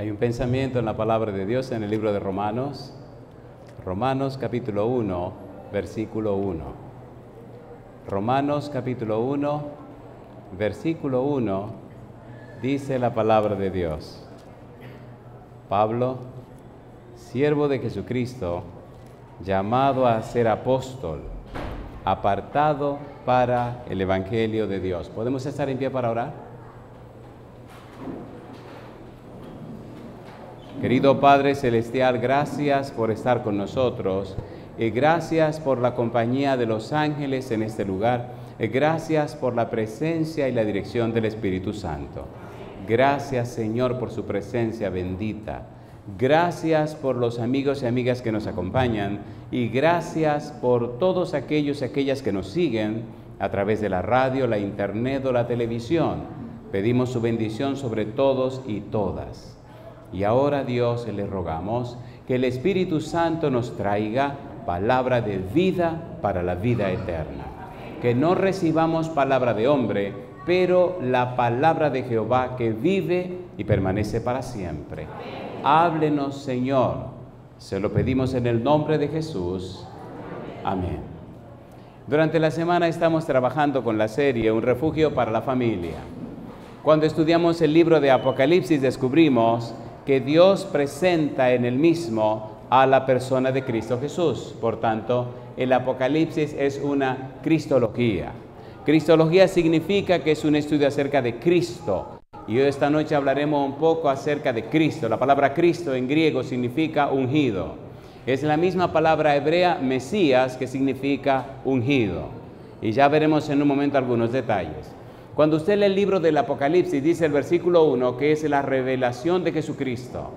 Hay un pensamiento en la palabra de Dios en el libro de Romanos, Romanos capítulo 1, versículo 1. Romanos capítulo 1, versículo 1, dice la palabra de Dios. Pablo, siervo de Jesucristo, llamado a ser apóstol, apartado para el Evangelio de Dios. ¿Podemos estar en pie para orar? Querido Padre Celestial, gracias por estar con nosotros y gracias por la compañía de los ángeles en este lugar. Y gracias por la presencia y la dirección del Espíritu Santo. Gracias Señor por su presencia bendita. Gracias por los amigos y amigas que nos acompañan y gracias por todos aquellos y aquellas que nos siguen a través de la radio, la internet o la televisión. Pedimos su bendición sobre todos y todas. Y ahora Dios le rogamos que el Espíritu Santo nos traiga palabra de vida para la vida eterna. Que no recibamos palabra de hombre, pero la palabra de Jehová que vive y permanece para siempre. Háblenos, Señor. Se lo pedimos en el nombre de Jesús. Amén. Durante la semana estamos trabajando con la serie Un refugio para la familia. Cuando estudiamos el libro de Apocalipsis descubrimos que Dios presenta en el mismo a la persona de Cristo Jesús. Por tanto, el Apocalipsis es una cristología. Cristología significa que es un estudio acerca de Cristo. Y hoy esta noche hablaremos un poco acerca de Cristo. La palabra Cristo en griego significa ungido. Es la misma palabra hebrea Mesías que significa ungido. Y ya veremos en un momento algunos detalles. Cuando usted lee el libro del Apocalipsis, dice el versículo 1 que es la revelación de Jesucristo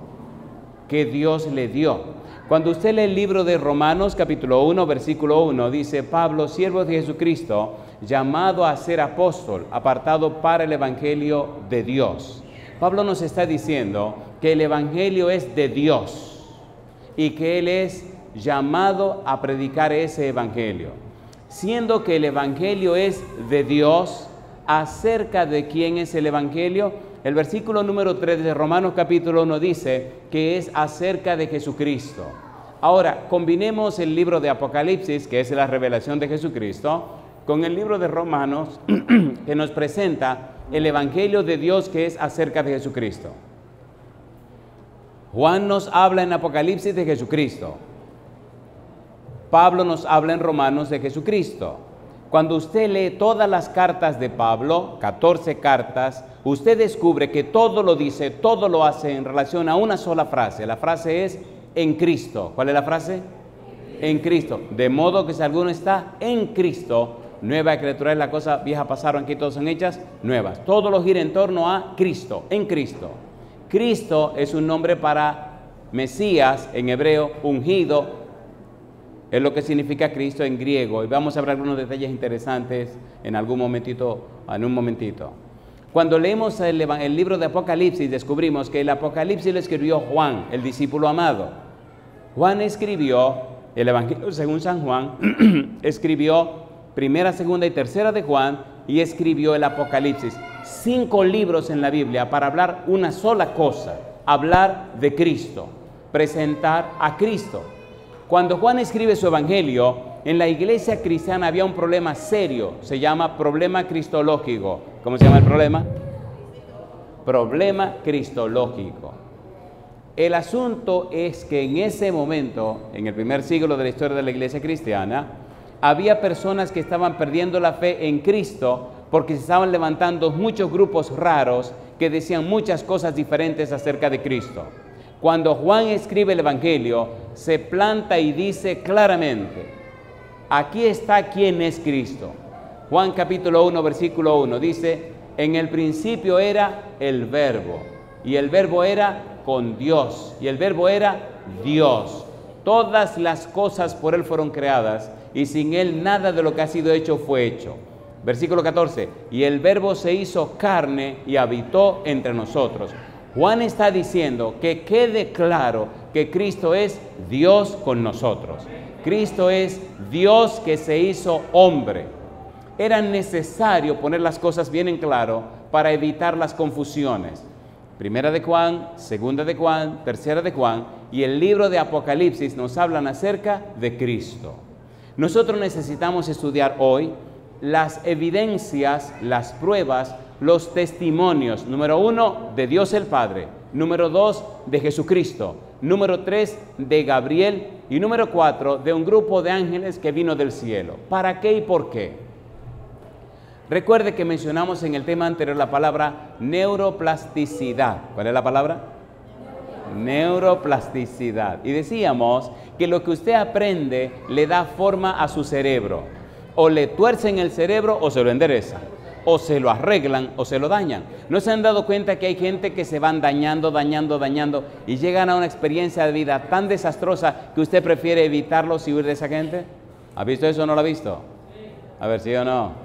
que Dios le dio. Cuando usted lee el libro de Romanos capítulo 1, versículo 1, dice Pablo, siervo de Jesucristo, llamado a ser apóstol, apartado para el Evangelio de Dios. Pablo nos está diciendo que el Evangelio es de Dios y que Él es llamado a predicar ese Evangelio. Siendo que el Evangelio es de Dios, acerca de quién es el Evangelio, el versículo número 3 de Romanos capítulo 1 dice que es acerca de Jesucristo. Ahora, combinemos el libro de Apocalipsis, que es la revelación de Jesucristo, con el libro de Romanos, que nos presenta el Evangelio de Dios que es acerca de Jesucristo. Juan nos habla en Apocalipsis de Jesucristo. Pablo nos habla en Romanos de Jesucristo. Cuando usted lee todas las cartas de Pablo, 14 cartas, usted descubre que todo lo dice, todo lo hace en relación a una sola frase. La frase es en Cristo. ¿Cuál es la frase? En Cristo. De modo que si alguno está en Cristo, nueva criatura es la cosa vieja pasaron, aquí todas son hechas nuevas. Todo lo gira en torno a Cristo, en Cristo. Cristo es un nombre para Mesías en hebreo, ungido, es lo que significa Cristo en griego. Y vamos a hablar algunos detalles interesantes en algún momentito, en un momentito. Cuando leemos el, el, libro de Apocalipsis, descubrimos que el Apocalipsis lo escribió Juan, el discípulo amado. Juan escribió el Evangelio según San Juan, escribió primera, segunda y tercera de Juan y escribió el Apocalipsis. Cinco libros en la Biblia para hablar una sola cosa, hablar de Cristo, presentar a Cristo. Cuando Juan escribe su evangelio, en la iglesia cristiana había un problema serio, se llama problema cristológico. ¿Cómo se llama el problema? Problema cristológico. El asunto es que en ese momento, en el primer siglo de la historia de la iglesia cristiana, había personas que estaban perdiendo la fe en Cristo porque se estaban levantando muchos grupos raros que decían muchas cosas diferentes acerca de Cristo. Cuando Juan escribe el Evangelio, se planta y dice claramente, aquí está quién es Cristo. Juan capítulo 1, versículo 1 dice, en el principio era el verbo, y el verbo era con Dios, y el verbo era Dios. Todas las cosas por Él fueron creadas, y sin Él nada de lo que ha sido hecho fue hecho. Versículo 14, y el verbo se hizo carne y habitó entre nosotros. Juan está diciendo que quede claro que Cristo es Dios con nosotros. Cristo es Dios que se hizo hombre. Era necesario poner las cosas bien en claro para evitar las confusiones. Primera de Juan, segunda de Juan, tercera de Juan y el libro de Apocalipsis nos hablan acerca de Cristo. Nosotros necesitamos estudiar hoy las evidencias, las pruebas, los testimonios, número uno, de Dios el Padre, número dos, de Jesucristo, número tres, de Gabriel y número cuatro, de un grupo de ángeles que vino del cielo. ¿Para qué y por qué? Recuerde que mencionamos en el tema anterior la palabra neuroplasticidad. ¿Cuál es la palabra? Neuroplasticidad. Y decíamos que lo que usted aprende le da forma a su cerebro. O le tuercen el cerebro o se lo endereza. O se lo arreglan o se lo dañan. ¿No se han dado cuenta que hay gente que se van dañando, dañando, dañando y llegan a una experiencia de vida tan desastrosa que usted prefiere evitarlos y huir de esa gente? ¿Ha visto eso o no lo ha visto? A ver si o no.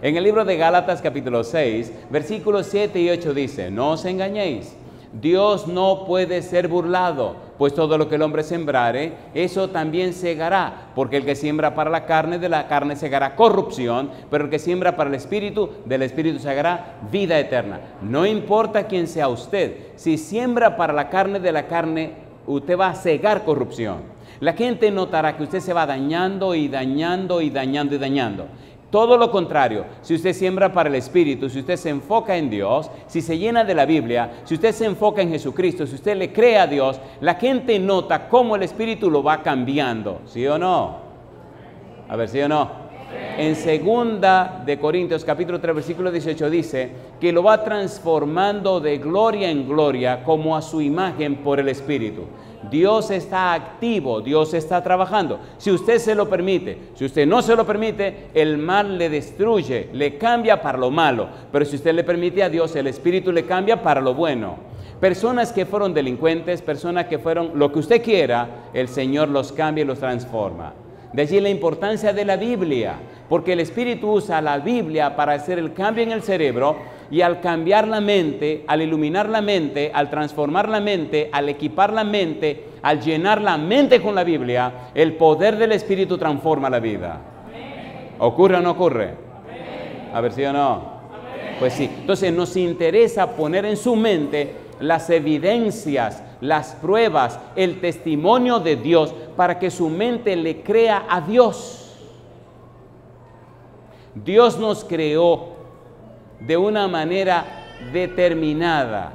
En el libro de Gálatas capítulo 6, versículos 7 y 8 dice, no os engañéis, Dios no puede ser burlado, pues todo lo que el hombre sembrare, eso también segará, porque el que siembra para la carne, de la carne segará corrupción, pero el que siembra para el espíritu, del espíritu segará vida eterna. No importa quién sea usted, si siembra para la carne, de la carne, usted va a cegar corrupción. La gente notará que usted se va dañando y dañando y dañando y dañando. Todo lo contrario, si usted siembra para el Espíritu, si usted se enfoca en Dios, si se llena de la Biblia, si usted se enfoca en Jesucristo, si usted le cree a Dios, la gente nota cómo el Espíritu lo va cambiando, ¿sí o no? A ver, ¿sí o no? En segunda de Corintios capítulo 3 versículo 18 dice que lo va transformando de gloria en gloria como a su imagen por el Espíritu. Dios está activo, Dios está trabajando. Si usted se lo permite, si usted no se lo permite, el mal le destruye, le cambia para lo malo. Pero si usted le permite a Dios, el Espíritu le cambia para lo bueno. Personas que fueron delincuentes, personas que fueron lo que usted quiera, el Señor los cambia y los transforma. De allí la importancia de la Biblia, porque el Espíritu usa la Biblia para hacer el cambio en el cerebro y al cambiar la mente, al iluminar la mente, al transformar la mente, al equipar la mente, al llenar la mente con la Biblia, el poder del Espíritu transforma la vida. ¿Ocurre o no ocurre? A ver si o no. Pues sí. Entonces nos interesa poner en su mente las evidencias, las pruebas, el testimonio de Dios para que su mente le crea a Dios. Dios nos creó de una manera determinada.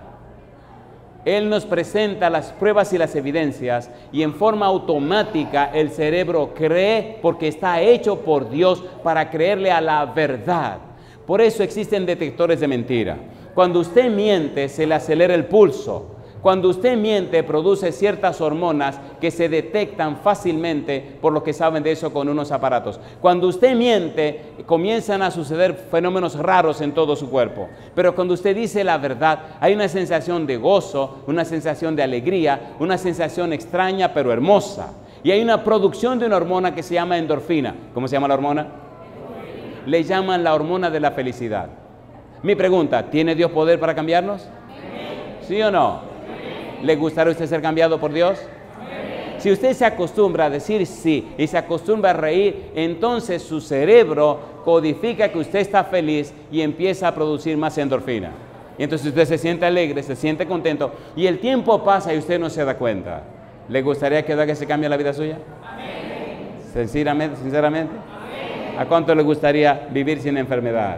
Él nos presenta las pruebas y las evidencias y en forma automática el cerebro cree porque está hecho por Dios para creerle a la verdad. Por eso existen detectores de mentira. Cuando usted miente se le acelera el pulso, cuando usted miente, produce ciertas hormonas que se detectan fácilmente por lo que saben de eso con unos aparatos. Cuando usted miente, comienzan a suceder fenómenos raros en todo su cuerpo. Pero cuando usted dice la verdad, hay una sensación de gozo, una sensación de alegría, una sensación extraña pero hermosa. Y hay una producción de una hormona que se llama endorfina. ¿Cómo se llama la hormona? Le llaman la hormona de la felicidad. Mi pregunta, ¿tiene Dios poder para cambiarnos? ¿Sí o no? ¿Le gustaría usted ser cambiado por Dios? Si usted se acostumbra a decir sí y se acostumbra a reír, entonces su cerebro codifica que usted está feliz y empieza a producir más endorfina. Y entonces usted se siente alegre, se siente contento y el tiempo pasa y usted no se da cuenta. ¿Le gustaría que, que se cambie la vida suya? Sinceramente, sinceramente. ¿A cuánto le gustaría vivir sin enfermedad?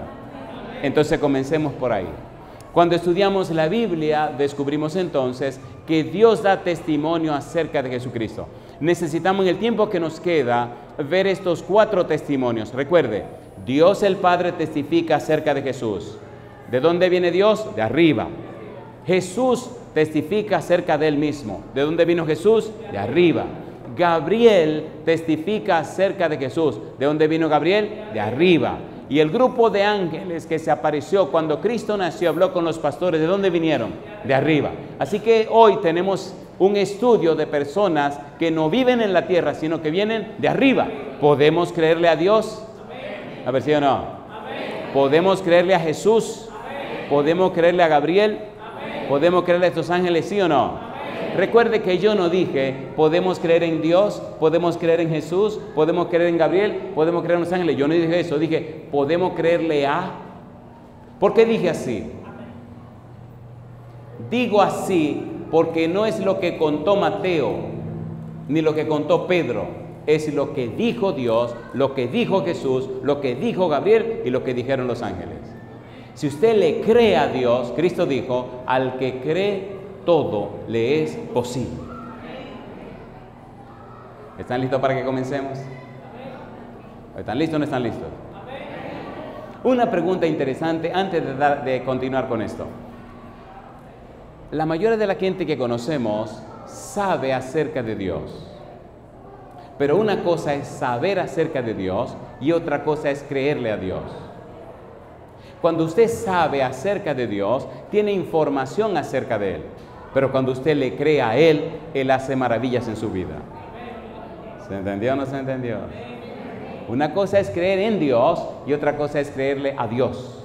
Entonces comencemos por ahí. Cuando estudiamos la Biblia, descubrimos entonces que Dios da testimonio acerca de Jesucristo. Necesitamos en el tiempo que nos queda ver estos cuatro testimonios. Recuerde, Dios el Padre testifica acerca de Jesús. ¿De dónde viene Dios? De arriba. Jesús testifica acerca de él mismo. ¿De dónde vino Jesús? De arriba. Gabriel testifica acerca de Jesús. ¿De dónde vino Gabriel? De arriba. Y el grupo de ángeles que se apareció cuando Cristo nació, habló con los pastores, ¿de dónde vinieron? De arriba. Así que hoy tenemos un estudio de personas que no viven en la tierra, sino que vienen de arriba. ¿Podemos creerle a Dios? A ver si o no. ¿Podemos creerle a Jesús? ¿Podemos creerle a Gabriel? ¿Podemos creerle a estos ángeles, sí o no? Recuerde que yo no dije, podemos creer en Dios, podemos creer en Jesús, podemos creer en Gabriel, podemos creer en los ángeles. Yo no dije eso, dije, podemos creerle a. ¿Por qué dije así? Digo así porque no es lo que contó Mateo, ni lo que contó Pedro, es lo que dijo Dios, lo que dijo Jesús, lo que dijo Gabriel y lo que dijeron los ángeles. Si usted le cree a Dios, Cristo dijo, al que cree todo le es posible. ¿Están listos para que comencemos? ¿Están listos o no están listos? Una pregunta interesante antes de, de continuar con esto. La mayoría de la gente que conocemos sabe acerca de Dios. Pero una cosa es saber acerca de Dios y otra cosa es creerle a Dios. Cuando usted sabe acerca de Dios, tiene información acerca de Él. Pero cuando usted le cree a Él, Él hace maravillas en su vida. ¿Se entendió o no se entendió? Una cosa es creer en Dios y otra cosa es creerle a Dios.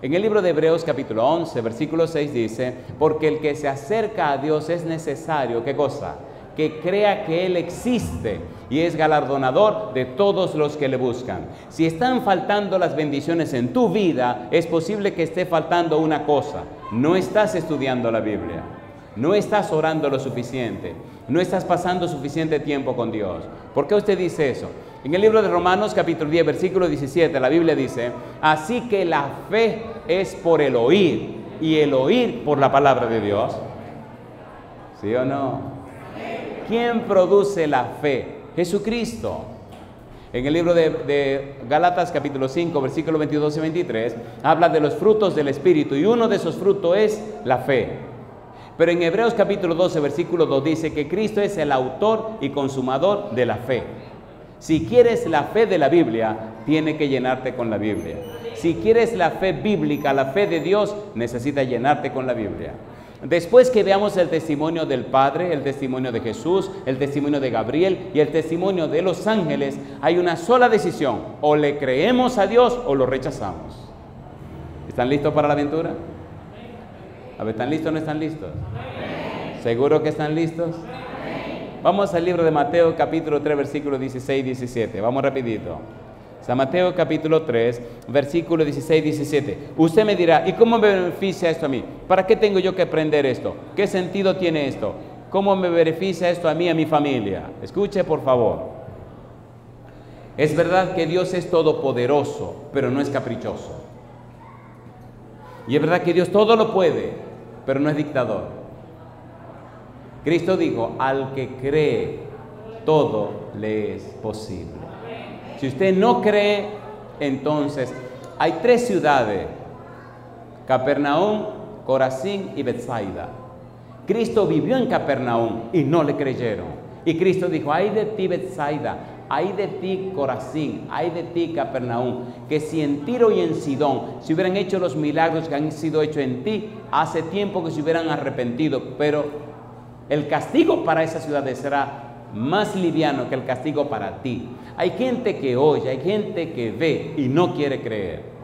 En el libro de Hebreos capítulo 11, versículo 6 dice, porque el que se acerca a Dios es necesario, ¿qué cosa? que crea que Él existe y es galardonador de todos los que le buscan. Si están faltando las bendiciones en tu vida, es posible que esté faltando una cosa. No estás estudiando la Biblia, no estás orando lo suficiente, no estás pasando suficiente tiempo con Dios. ¿Por qué usted dice eso? En el libro de Romanos capítulo 10, versículo 17, la Biblia dice, así que la fe es por el oír y el oír por la palabra de Dios. ¿Sí o no? ¿Quién produce la fe? Jesucristo. En el libro de, de, Galatas capítulo 5, versículos 22 y 23, habla de los frutos del Espíritu y uno de esos frutos es la fe. Pero en Hebreos capítulo 12, versículo 2 dice que Cristo es el autor y consumador de la fe. Si quieres la fe de la Biblia, tiene que llenarte con la Biblia. Si quieres la fe bíblica, la fe de Dios, necesita llenarte con la Biblia. Después que veamos el testimonio del Padre, el testimonio de Jesús, el testimonio de Gabriel y el testimonio de los ángeles, hay una sola decisión. O le creemos a Dios o lo rechazamos. ¿Están listos para la aventura? A ver, ¿están listos o no están listos? ¿Seguro que están listos? Vamos al libro de Mateo capítulo 3 versículos 16 y 17. Vamos rapidito. San Mateo capítulo 3, versículo 16 y 17. Usted me dirá, ¿y cómo me beneficia esto a mí? ¿Para qué tengo yo que aprender esto? ¿Qué sentido tiene esto? ¿Cómo me beneficia esto a mí a mi familia? Escuche por favor. Es verdad que Dios es todopoderoso, pero no es caprichoso. Y es verdad que Dios todo lo puede, pero no es dictador. Cristo dijo, al que cree, todo le es posible. Si usted no cree, entonces hay tres ciudades, Capernaum, Corazín y Bethsaida. Cristo vivió en Capernaum y no le creyeron. Y Cristo dijo, ay de ti Bethsaida, ay de ti Corazín, ay de ti Capernaum, que si en Tiro y en Sidón se hubieran hecho los milagros que han sido hechos en ti, hace tiempo que se hubieran arrepentido, pero el castigo para esas ciudades será más liviano que el castigo para ti. Hay gente que oye, hay gente que ve y no quiere creer.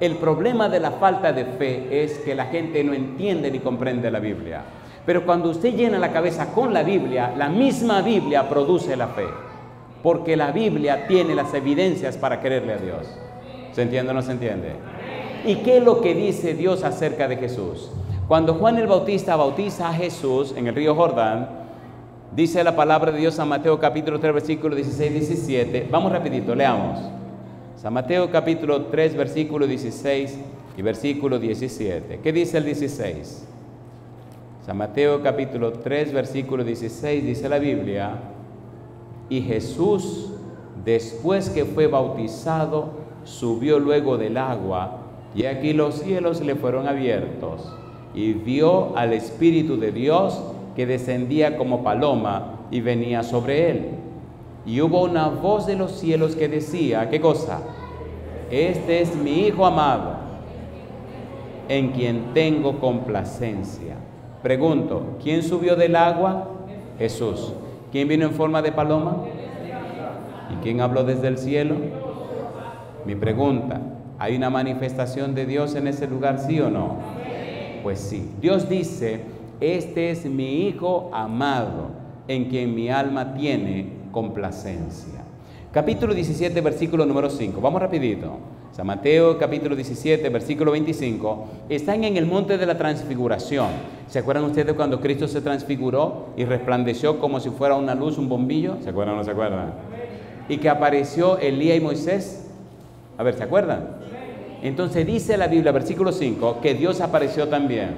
El problema de la falta de fe es que la gente no entiende ni comprende la Biblia. Pero cuando usted llena la cabeza con la Biblia, la misma Biblia produce la fe. Porque la Biblia tiene las evidencias para creerle a Dios. ¿Se entiende o no se entiende? ¿Y qué es lo que dice Dios acerca de Jesús? Cuando Juan el Bautista bautiza a Jesús en el río Jordán, Dice la palabra de Dios San Mateo capítulo 3 versículo 16 17. Vamos rapidito, leamos. San Mateo capítulo 3 versículo 16 y versículo 17. ¿Qué dice el 16? San Mateo capítulo 3 versículo 16 dice la Biblia, y Jesús después que fue bautizado subió luego del agua y aquí los cielos le fueron abiertos y vio al Espíritu de Dios que descendía como paloma y venía sobre él. Y hubo una voz de los cielos que decía, ¿qué cosa? Este es mi Hijo amado, en quien tengo complacencia. Pregunto, ¿quién subió del agua? Jesús. ¿Quién vino en forma de paloma? ¿Y quién habló desde el cielo? Mi pregunta, ¿hay una manifestación de Dios en ese lugar, sí o no? Pues sí. Dios dice, este es mi Hijo amado, en quien mi alma tiene complacencia. Capítulo 17, versículo número 5. Vamos rapidito. San Mateo capítulo 17, versículo 25. Están en el monte de la transfiguración. ¿Se acuerdan ustedes cuando Cristo se transfiguró y resplandeció como si fuera una luz, un bombillo? ¿Se acuerdan o no se acuerdan? Y que apareció Elías y Moisés. A ver, ¿se acuerdan? Entonces dice la Biblia, versículo 5, que Dios apareció también.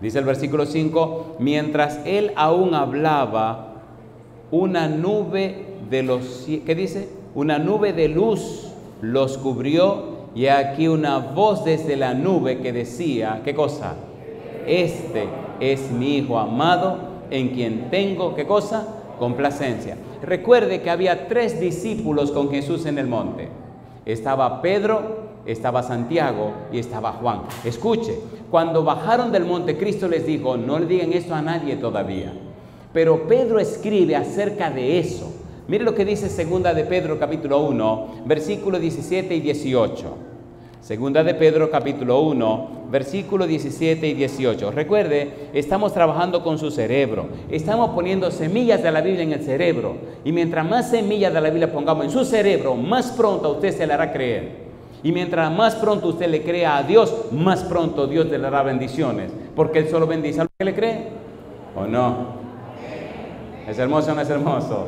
Dice el versículo 5, mientras él aún hablaba, una nube de los... ¿Qué dice? Una nube de luz los cubrió y aquí una voz desde la nube que decía, ¿qué cosa? Este es mi Hijo amado en quien tengo, ¿qué cosa? Complacencia. Recuerde que había tres discípulos con Jesús en el monte. Estaba Pedro, estaba Santiago y estaba Juan. Escuche, cuando bajaron del monte, Cristo les dijo, no le digan esto a nadie todavía. Pero Pedro escribe acerca de eso. Mire lo que dice segunda de Pedro capítulo 1, versículos 17 y 18. Segunda de Pedro capítulo 1, versículo 17 y 18. Recuerde, estamos trabajando con su cerebro. Estamos poniendo semillas de la Biblia en el cerebro. Y mientras más semillas de la Biblia pongamos en su cerebro, más pronto usted se le hará creer. Y mientras más pronto usted le crea a Dios, más pronto Dios le dará bendiciones. Porque Él solo bendice a los que le cree. ¿O no? ¿Es hermoso o no es hermoso?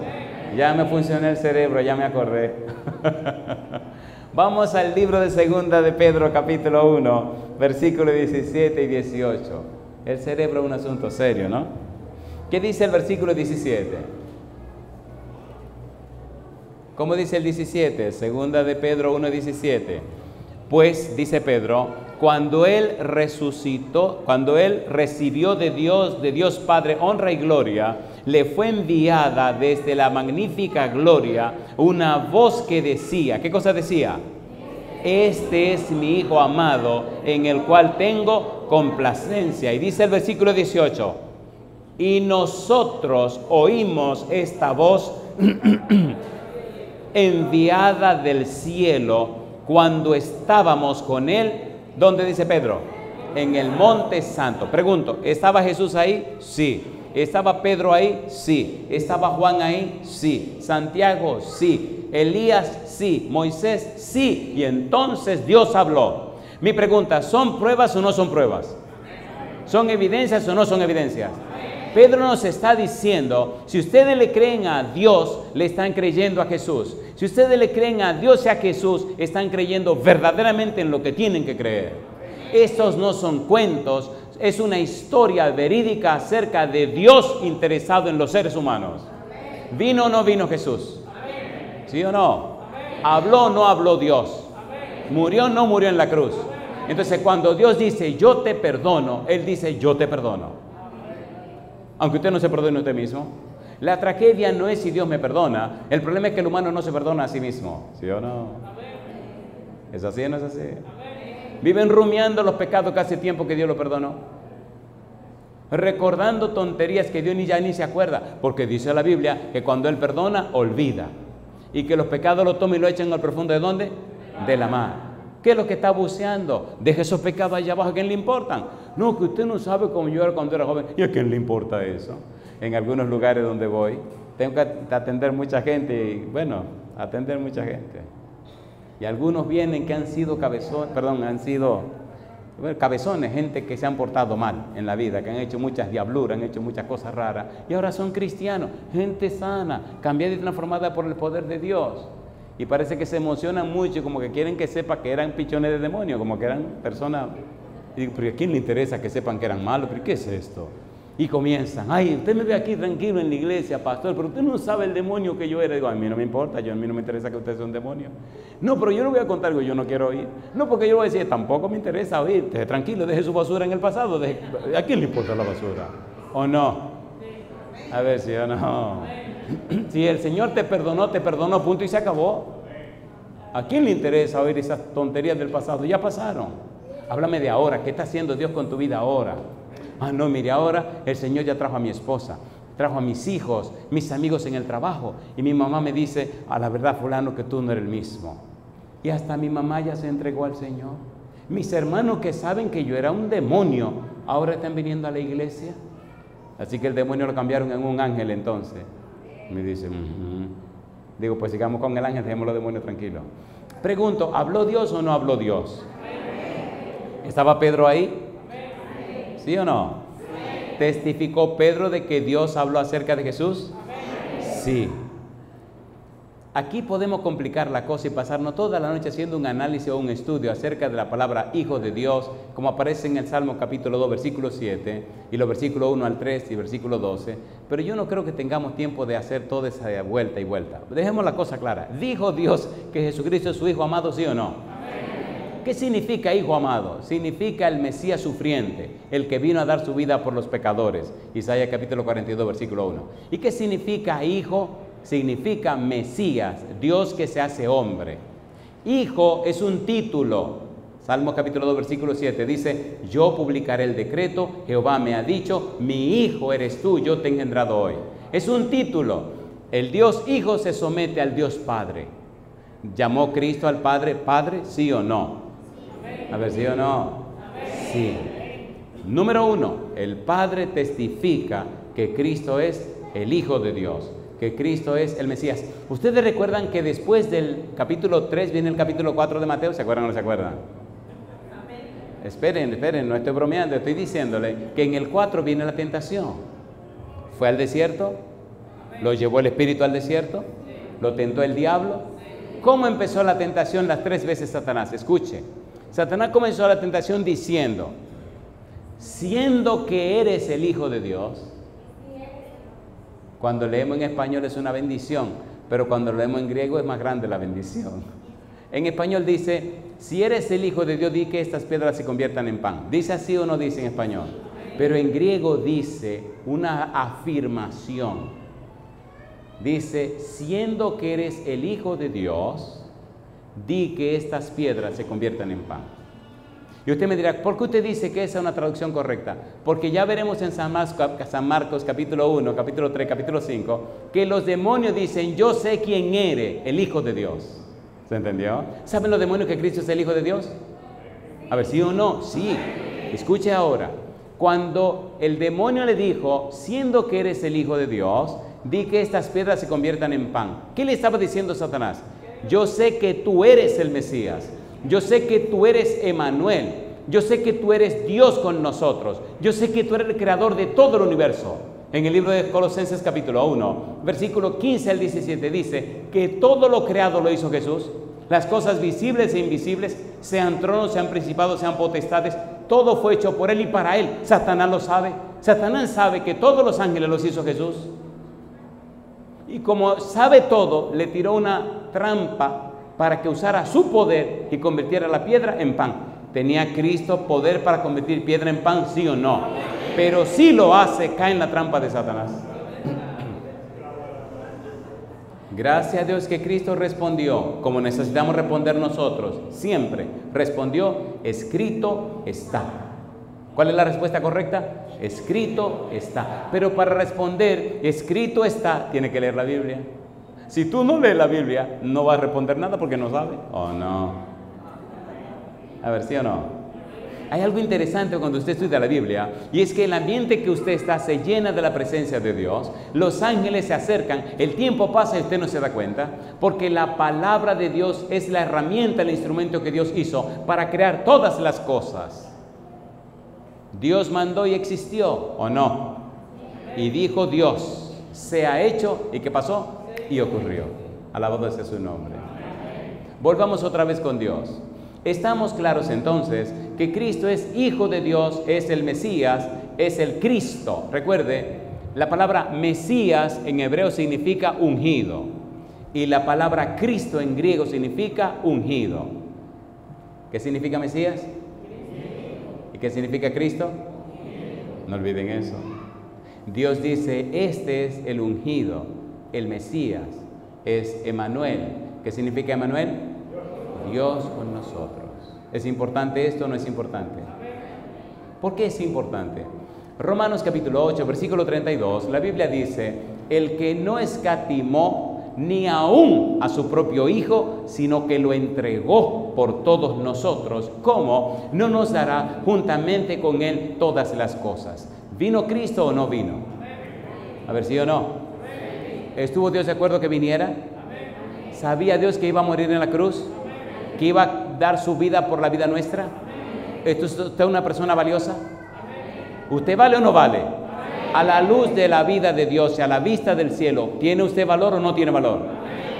Ya me funcionó el cerebro, ya me acordé. Vamos al libro de Segunda de Pedro, capítulo 1, versículos 17 y 18. El cerebro es un asunto serio, ¿no? ¿Qué dice el versículo 17? ¿Cómo dice el 17? Segunda de Pedro 1, 17. Pues, dice Pedro, cuando Él resucitó, cuando Él recibió de Dios, de Dios Padre, honra y gloria, le fue enviada desde la magnífica gloria una voz que decía, ¿qué cosa decía? Este es mi Hijo amado en el cual tengo complacencia. Y dice el versículo 18, y nosotros oímos esta voz enviada del cielo cuando estábamos con Él. ¿Dónde dice Pedro? En el monte santo. Pregunto, ¿estaba Jesús ahí? Sí. ¿Estaba Pedro ahí? Sí. ¿Estaba Juan ahí? Sí. ¿Santiago? Sí. ¿Elías? Sí. ¿Moisés? Sí. Y entonces Dios habló. Mi pregunta, ¿son pruebas o no son pruebas? ¿Son evidencias o no son evidencias? Pedro nos está diciendo, si ustedes le creen a Dios, le están creyendo a Jesús. Si ustedes le creen a Dios y a Jesús, están creyendo verdaderamente en lo que tienen que creer. Estos no son cuentos, es una historia verídica acerca de Dios interesado en los seres humanos. ¿Vino o no vino Jesús? ¿Sí o no? ¿Habló o no habló Dios? ¿Murió o no murió en la cruz? Entonces cuando Dios dice yo te perdono, Él dice yo te perdono. Aunque usted no se perdone a usted mismo. La tragedia no es si Dios me perdona, el problema es que el humano no se perdona a sí mismo. ¿Sí o no? ¿Es así o no es así? Viven rumiando los pecados que hace tiempo que Dios lo perdonó. Recordando tonterías que Dios ni ya ni se acuerda. Porque dice la Biblia que cuando Él perdona, olvida. Y que los pecados los toma y lo echan al profundo de dónde? De la mar. ¿Qué es lo que está buceando? Deje esos pecados allá abajo, ¿a quién le importan? No, que usted no sabe cómo yo era cuando era joven. ¿Y a quién le importa eso? En algunos lugares donde voy, tengo que atender mucha gente y, bueno, atender mucha gente. Y algunos vienen que han sido cabezones, perdón, han sido cabezones, gente que se han portado mal en la vida, que han hecho muchas diabluras, han hecho muchas cosas raras, y ahora son cristianos, gente sana, cambiada y transformada por el poder de Dios. Y parece que se emocionan mucho, como que quieren que sepa que eran pichones de demonio, como que eran personas. Y ¿pero a quién le interesa que sepan que eran malos? ¿Pero qué es esto? Y comienzan, ay, usted me ve aquí tranquilo en la iglesia, pastor, pero usted no sabe el demonio que yo era. Digo, a mí no me importa, yo, a mí no me interesa que usted sea un demonio. No, pero yo le voy a contar algo yo no quiero oír. No, porque yo voy a decir, tampoco me interesa oír. tranquilo, deje su basura en el pasado. ¿A quién le importa la basura? ¿O no? A ver si o no. Si el Señor te perdonó, te perdonó, punto y se acabó. ¿A quién le interesa oír esas tonterías del pasado? Ya pasaron. Háblame de ahora. ¿Qué está haciendo Dios con tu vida ahora? Ah, no, mire, ahora el Señor ya trajo a mi esposa, trajo a mis hijos, mis amigos en el trabajo. Y mi mamá me dice, a la verdad, fulano, que tú no eres el mismo. Y hasta mi mamá ya se entregó al Señor. Mis hermanos que saben que yo era un demonio, ahora están viniendo a la iglesia. Así que el demonio lo cambiaron en un ángel entonces. Me dice, Digo, pues sigamos con el ángel, dejemos los demonios tranquilos. Pregunto, ¿habló Dios o no habló Dios? ¿Estaba Pedro ahí? ¿Sí o no? ¿Testificó Pedro de que Dios habló acerca de Jesús? Sí. Aquí podemos complicar la cosa y pasarnos toda la noche haciendo un análisis o un estudio acerca de la palabra Hijo de Dios, como aparece en el Salmo capítulo 2, versículo 7, y los versículos 1 al 3 y versículo 12. Pero yo no creo que tengamos tiempo de hacer toda esa vuelta y vuelta. Dejemos la cosa clara. ¿Dijo Dios que Jesucristo es su Hijo amado, sí o no? ¿Qué significa hijo amado? Significa el Mesías sufriente, el que vino a dar su vida por los pecadores. Isaías capítulo 42, versículo 1. ¿Y qué significa hijo? significa Mesías, Dios que se hace hombre. Hijo es un título. Salmo capítulo 2, versículo 7 dice, yo publicaré el decreto, Jehová me ha dicho, mi hijo eres tú, yo te he engendrado hoy. Es un título. El Dios Hijo se somete al Dios Padre. ¿Llamó Cristo al Padre Padre? ¿Sí o no? A ver, ¿sí o no? Sí. Número uno, el Padre testifica que Cristo es el Hijo de Dios que Cristo es el Mesías. Ustedes recuerdan que después del capítulo 3 viene el capítulo 4 de Mateo, ¿se acuerdan o no se acuerdan? Esperen, esperen, no estoy bromeando, estoy diciéndole que en el 4 viene la tentación. Fue al desierto, lo llevó el Espíritu al desierto, lo tentó el diablo. ¿Cómo empezó la tentación las tres veces Satanás? Escuche, Satanás comenzó la tentación diciendo, siendo que eres el Hijo de Dios, cuando leemos en español es una bendición, pero cuando leemos en griego es más grande la bendición. En español dice, si eres el Hijo de Dios, di que estas piedras se conviertan en pan. ¿Dice así o no dice en español? Pero en griego dice una afirmación. Dice, siendo que eres el Hijo de Dios, di que estas piedras se conviertan en pan. Y usted me dirá, ¿por qué usted dice que esa es una traducción correcta? Porque ya veremos en San Marcos, capítulo 1, capítulo 3, capítulo 5, que los demonios dicen, yo sé quién eres, el Hijo de Dios. ¿Se entendió? ¿Saben los demonios que Cristo es el Hijo de Dios? A ver, ¿sí o no? Sí. Escuche ahora. Cuando el demonio le dijo, siendo que eres el Hijo de Dios, di que estas piedras se conviertan en pan. ¿Qué le estaba diciendo Satanás? Yo sé que tú eres el Mesías. Yo sé que tú eres Emanuel. Yo sé que tú eres Dios con nosotros. Yo sé que tú eres el creador de todo el universo. En el libro de Colosenses capítulo 1, versículo 15 al 17 dice que todo lo creado lo hizo Jesús. Las cosas visibles e invisibles, sean tronos, sean principados, sean potestades, todo fue hecho por Él y para Él. Satanás lo sabe. Satanás sabe que todos los ángeles los hizo Jesús. Y como sabe todo, le tiró una trampa para que usara su poder y convirtiera la piedra en pan. ¿Tenía Cristo poder para convertir piedra en pan? Sí o no. Pero si lo hace, cae en la trampa de Satanás. Gracias a Dios que Cristo respondió, como necesitamos responder nosotros, siempre respondió, escrito está. ¿Cuál es la respuesta correcta? Escrito está. Pero para responder, escrito está, tiene que leer la Biblia. Si tú no lees la Biblia, no vas a responder nada porque no sabe. ¿O oh, no? A ver, ¿sí o no? Hay algo interesante cuando usted estudia la Biblia y es que el ambiente que usted está se llena de la presencia de Dios, los ángeles se acercan, el tiempo pasa y usted no se da cuenta, porque la palabra de Dios es la herramienta, el instrumento que Dios hizo para crear todas las cosas. Dios mandó y existió, ¿o no? Y dijo Dios, se ha hecho, ¿y qué pasó? Y ocurrió. Alabado sea su nombre. Volvamos otra vez con Dios. Estamos claros entonces que Cristo es Hijo de Dios, es el Mesías, es el Cristo. Recuerde, la palabra Mesías en hebreo significa ungido y la palabra Cristo en griego significa ungido. ¿Qué significa Mesías? ¿Y qué significa Cristo? No olviden eso. Dios dice, este es el ungido el Mesías, es Emanuel. ¿Qué significa Emanuel? Dios con nosotros. ¿Es importante esto o no es importante? ¿Por qué es importante? Romanos capítulo 8, versículo 32, la Biblia dice, el que no escatimó ni aún a su propio Hijo, sino que lo entregó por todos nosotros, ¿cómo no nos dará juntamente con Él todas las cosas? ¿Vino Cristo o no vino? A ver si ¿sí o no. ¿Estuvo Dios de acuerdo que viniera? ¿Sabía Dios que iba a morir en la cruz? ¿Que iba a dar su vida por la vida nuestra? ¿Esto ¿Es usted una persona valiosa? ¿Usted vale o no vale? A la luz de la vida de Dios y a la vista del cielo, ¿tiene usted valor o no tiene valor?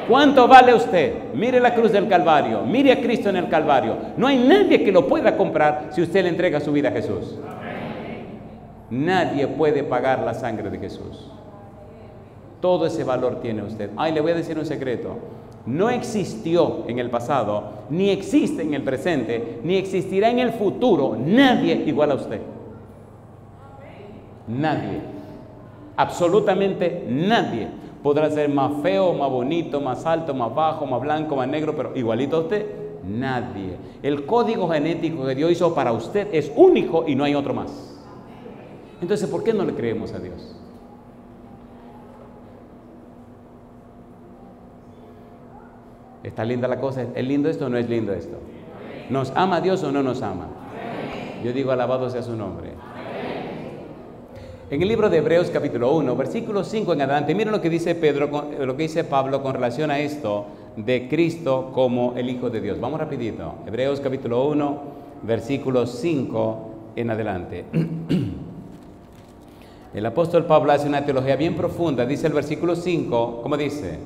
¿Cuánto vale usted? Mire la cruz del Calvario, mire a Cristo en el Calvario. No hay nadie que lo pueda comprar si usted le entrega su vida a Jesús. Nadie puede pagar la sangre de Jesús. Todo ese valor tiene usted. Ay, le voy a decir un secreto. No existió en el pasado, ni existe en el presente, ni existirá en el futuro nadie igual a usted. Nadie. Absolutamente nadie podrá ser más feo, más bonito, más alto, más bajo, más blanco, más negro, pero igualito a usted, nadie. El código genético que Dios hizo para usted es único y no hay otro más. Entonces, ¿por qué no le creemos a Dios? ¿Está linda la cosa? ¿Es lindo esto o no es lindo esto? ¿Nos ama Dios o no nos ama? Yo digo, alabado sea su nombre. En el libro de Hebreos capítulo 1, versículo 5 en adelante, miren lo que dice Pedro, lo que dice Pablo con relación a esto de Cristo como el Hijo de Dios. Vamos rapidito. Hebreos capítulo 1, versículo 5 en adelante. El apóstol Pablo hace una teología bien profunda. Dice el versículo 5, ¿cómo dice?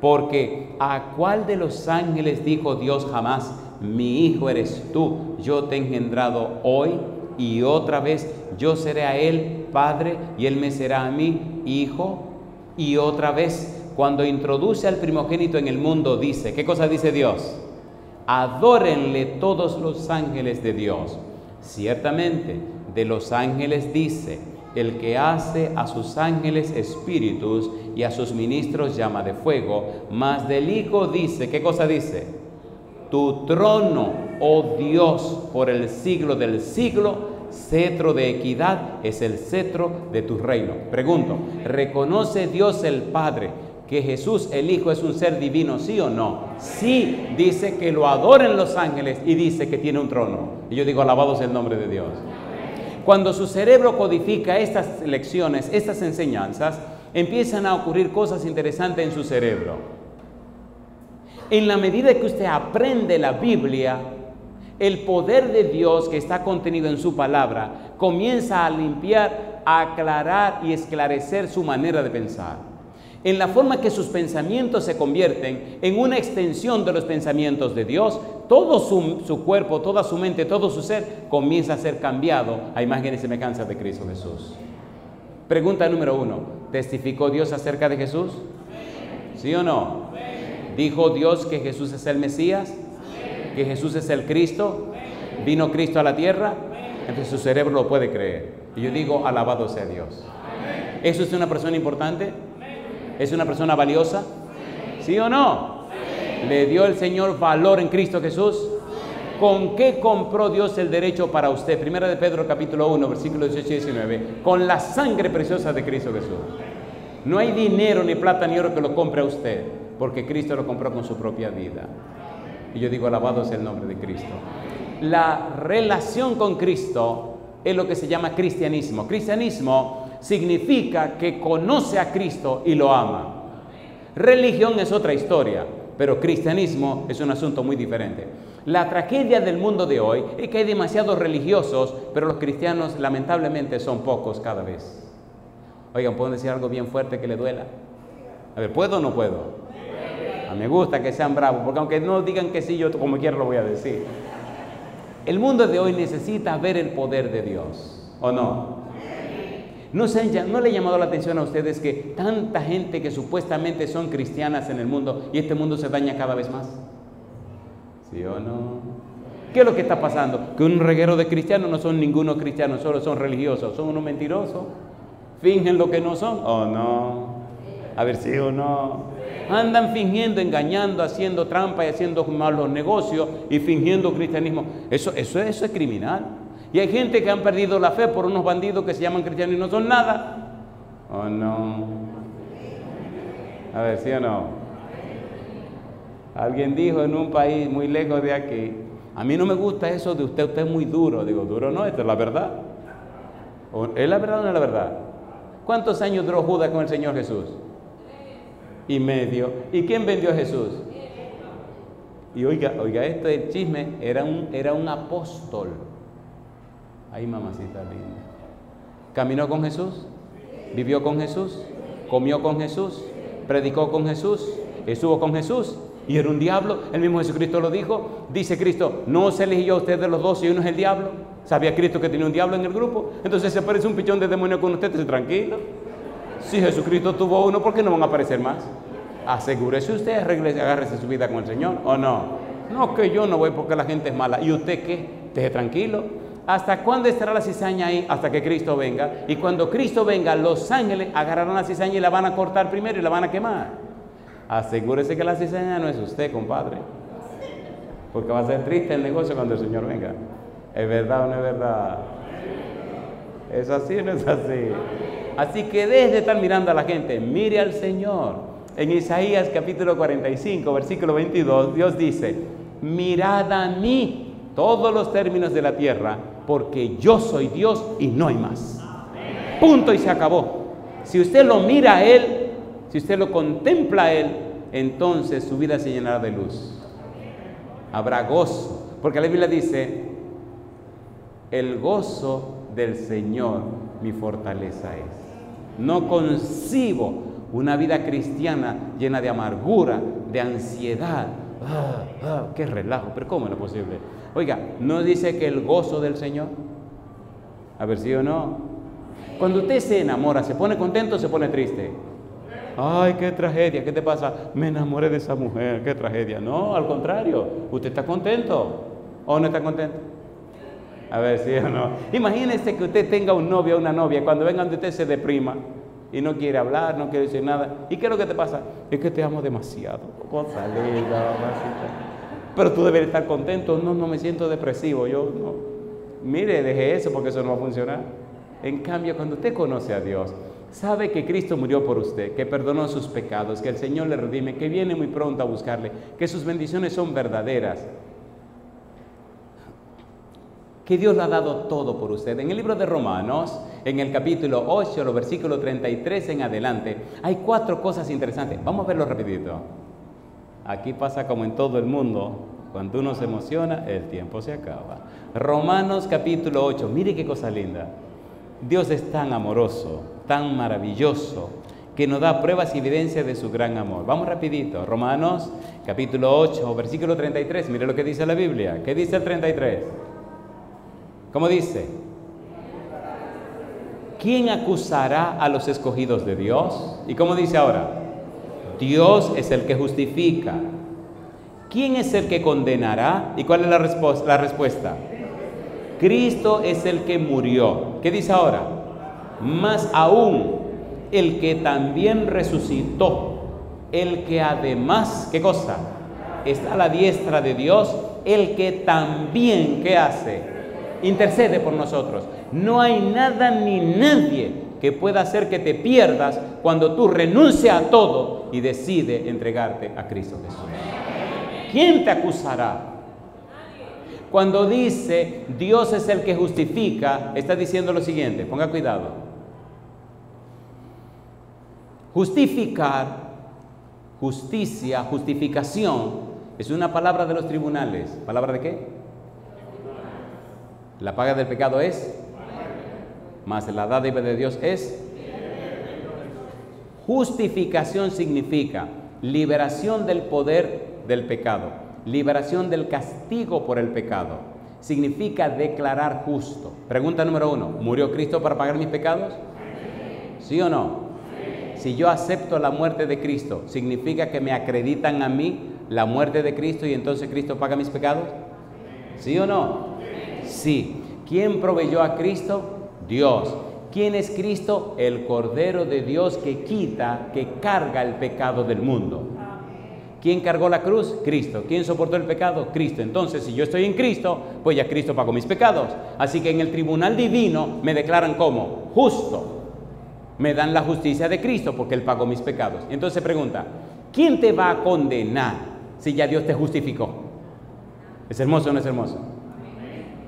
Porque a cuál de los ángeles dijo Dios jamás, mi hijo eres tú, yo te he engendrado hoy y otra vez yo seré a él padre y él me será a mí hijo. Y otra vez, cuando introduce al primogénito en el mundo, dice, ¿qué cosa dice Dios? Adórenle todos los ángeles de Dios. Ciertamente, de los ángeles dice, el que hace a sus ángeles espíritus y a sus ministros llama de fuego, mas del Hijo dice, ¿qué cosa dice? Tu trono, oh Dios, por el siglo del siglo, cetro de equidad es el cetro de tu reino. Pregunto, ¿reconoce Dios el Padre que Jesús el Hijo es un ser divino, sí o no? Sí, dice que lo adoren los ángeles y dice que tiene un trono. Y yo digo, alabado sea el nombre de Dios. Cuando su cerebro codifica estas lecciones, estas enseñanzas, empiezan a ocurrir cosas interesantes en su cerebro. En la medida que usted aprende la Biblia, el poder de Dios que está contenido en su palabra comienza a limpiar, a aclarar y esclarecer su manera de pensar. En la forma que sus pensamientos se convierten en una extensión de los pensamientos de Dios, todo su, cuerpo, toda su mente, todo su ser comienza a ser cambiado a imagen y semejanza de Cristo Jesús. Pregunta número uno, ¿testificó Dios acerca de Jesús? ¿Sí o no? ¿Dijo Dios que Jesús es el Mesías? ¿Que Jesús es el Cristo? ¿Vino Cristo a la tierra? Entonces su cerebro lo puede creer. Y yo digo, alabado sea Dios. ¿Eso es una persona importante? ¿Es una persona valiosa? ¿Sí o no? ¿Le dio el Señor valor en Cristo Jesús? ¿Con qué compró Dios el derecho para usted? Primera de Pedro capítulo 1, versículo 18 y 19. Con la sangre preciosa de Cristo Jesús. No hay dinero, ni plata, ni oro que lo compre a usted, porque Cristo lo compró con su propia vida. Y yo digo, alabado sea el nombre de Cristo. La relación con Cristo es lo que se llama cristianismo. Cristianismo significa que conoce a Cristo y lo ama. Religión es otra historia pero cristianismo es un asunto muy diferente. La tragedia del mundo de hoy es que hay demasiados religiosos, pero los cristianos lamentablemente son pocos cada vez. Oigan, ¿puedo decir algo bien fuerte que le duela? A ver, ¿puedo o no puedo? A mí me gusta que sean bravos, porque aunque no digan que sí, yo como quiera lo voy a decir. El mundo de hoy necesita ver el poder de Dios, ¿o no? ¿No, ¿No le ha llamado la atención a ustedes que tanta gente que supuestamente son cristianas en el mundo y este mundo se daña cada vez más? ¿Sí o no? ¿Qué es lo que está pasando? Que un reguero de cristianos no son ninguno cristiano, solo son religiosos, son unos mentirosos. Fingen lo que no son. ¿O no? A ver si o no. Andan fingiendo, engañando, haciendo trampa y haciendo malos negocios y fingiendo cristianismo. Eso, eso, eso es criminal. Y hay gente que han perdido la fe por unos bandidos que se llaman cristianos y no son nada. ¿O no? A ver, ¿sí o no? Alguien dijo en un país muy lejos de aquí, a mí no me gusta eso de usted, usted es muy duro. Digo, duro no, esto es la verdad. ¿Es la verdad o no es la verdad? ¿Cuántos años duró Judas con el Señor Jesús? y medio. ¿Y quién vendió a Jesús? Y oiga, oiga, esto del chisme era un, era un apóstol. Ay, mamacita linda. Caminó con Jesús, vivió con Jesús, comió con Jesús, predicó con Jesús, estuvo con Jesús y era un diablo. El mismo Jesucristo lo dijo. Dice Cristo, no se eligió a usted de los dos y uno es el diablo. ¿Sabía Cristo que tenía un diablo en el grupo? Entonces se aparece un pichón de demonio con usted, tranquilo. Si Jesucristo tuvo uno, ¿por qué no van a aparecer más? Asegúrese usted, arreglese, agárrese su vida con el Señor, ¿o no? No, que yo no voy porque la gente es mala. ¿Y usted qué? Deje tranquilo. ¿Hasta cuándo estará la cizaña ahí? Hasta que Cristo venga. Y cuando Cristo venga, los ángeles agarrarán la cizaña y la van a cortar primero y la van a quemar. Asegúrese que la cizaña no es usted, compadre. Porque va a ser triste el negocio cuando el Señor venga. ¿Es verdad o no es verdad? ¿Es así o no es así? Así que desde de estar mirando a la gente, mire al Señor. En Isaías capítulo 45, versículo 22, Dios dice, mirad a mí todos los términos de la tierra, porque yo soy Dios y no hay más. Punto y se acabó. Si usted lo mira a Él, si usted lo contempla a Él, entonces su vida se llenará de luz. Habrá gozo. Porque la Biblia dice, el gozo del Señor mi fortaleza es. No concibo una vida cristiana llena de amargura, de ansiedad. Ah, ah, ¡Qué relajo! Pero ¿cómo es lo posible? Oiga, ¿no dice que el gozo del Señor? A ver si o no. Cuando usted se enamora, ¿se pone contento o se pone triste? Ay, qué tragedia, ¿qué te pasa? Me enamoré de esa mujer, qué tragedia. No, al contrario, usted está contento o no está contento. A ver si o no. Imagínese que usted tenga un novio o una novia, cuando vengan de usted se deprima y no quiere hablar, no quiere decir nada. ¿Y qué es lo que te pasa? Es que te amo demasiado. Cosa linda, Pero tú debes estar contento. No, no me siento depresivo. Yo no. Mire, deje eso porque eso no va a funcionar. En cambio, cuando usted conoce a Dios, sabe que Cristo murió por usted, que perdonó sus pecados, que el Señor le redime, que viene muy pronto a buscarle, que sus bendiciones son verdaderas que Dios le ha dado todo por usted. En el libro de Romanos, en el capítulo 8, los versículos 33 en adelante, hay cuatro cosas interesantes. Vamos a verlo rapidito. Aquí pasa como en todo el mundo, cuando uno se emociona, el tiempo se acaba. Romanos capítulo 8, mire qué cosa linda. Dios es tan amoroso, tan maravilloso, que nos da pruebas y evidencias de su gran amor. Vamos rapidito. Romanos capítulo 8, versículo 33. Mire lo que dice la Biblia. ¿Qué dice el 33? ¿Cómo dice? ¿Quién acusará a los escogidos de Dios? ¿Y cómo dice ahora? Dios es el que justifica. ¿Quién es el que condenará? ¿Y cuál es la, respuesta? Cristo es el que murió. ¿Qué dice ahora? Más aún, el que también resucitó, el que además, ¿qué cosa? Está a la diestra de Dios, el que también, ¿qué hace? intercede por nosotros. No hay nada ni nadie que pueda hacer que te pierdas cuando tú renuncias a todo y decides entregarte a Cristo Jesús. ¿Quién te acusará? Cuando dice Dios es el que justifica, está diciendo lo siguiente, ponga cuidado. Justificar, justicia, justificación, es una palabra de los tribunales. ¿Palabra de qué? La paga del pecado es, más la dádiva de Dios es. Justificación significa liberación del poder del pecado, liberación del castigo por el pecado. Significa declarar justo. Pregunta número uno, ¿murió Cristo para pagar mis pecados? ¿Sí o no? Si yo acepto la muerte de Cristo, ¿significa que me acreditan a mí la muerte de Cristo y entonces Cristo paga mis pecados? ¿Sí o no? Sí. ¿Quién proveyó a Cristo? Dios. ¿Quién es Cristo? El Cordero de Dios que quita, que carga el pecado del mundo. ¿Quién cargó la cruz? Cristo. ¿Quién soportó el pecado? Cristo. Entonces, si yo estoy en Cristo, pues ya Cristo pagó mis pecados. Así que en el tribunal divino me declaran como justo. Me dan la justicia de Cristo porque Él pagó mis pecados. Entonces se pregunta, ¿quién te va a condenar si ya Dios te justificó? ¿Es hermoso o no es hermoso?